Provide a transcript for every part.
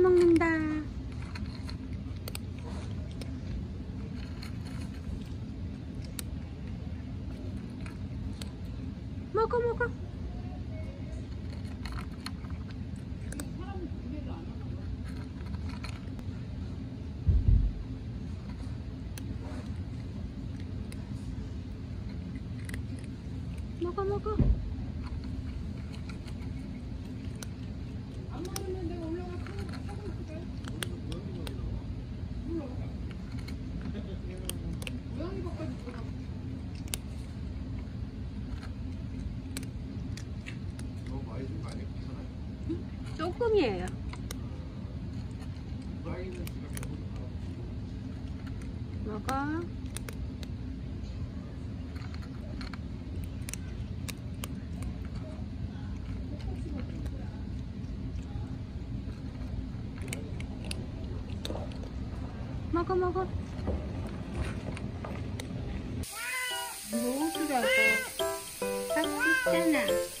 잘 먹는다. 먹어 먹어. 먹어 먹어. 조금이에요. 먹어. 먹어 먹어. 먹으라고. 딱 있잖아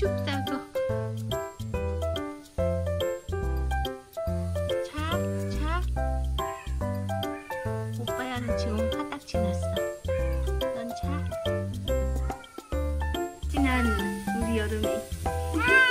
춥다고. 자, 자. 오빠야는 지금 화딱 지났어. 넌 자. 지난 우리 여름이 아!